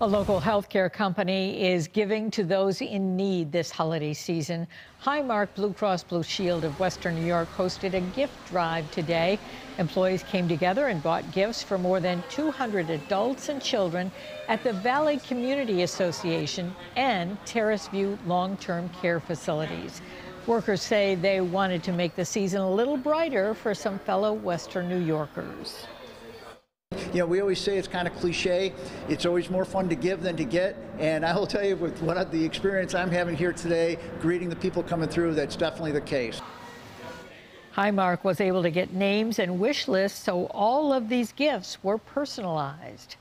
A local healthcare company is giving to those in need this holiday season. Highmark Blue Cross Blue Shield of Western New York hosted a gift drive today. Employees came together and bought gifts for more than 200 adults and children at the Valley Community Association and Terrace View long-term care facilities. Workers say they wanted to make the season a little brighter for some fellow Western New Yorkers. You know, we always say it's kind of cliche. It's always more fun to give than to get. And I will tell you, with what the experience I'm having here today, greeting the people coming through, that's definitely the case. Highmark was able to get names and wish lists, so all of these gifts were personalized.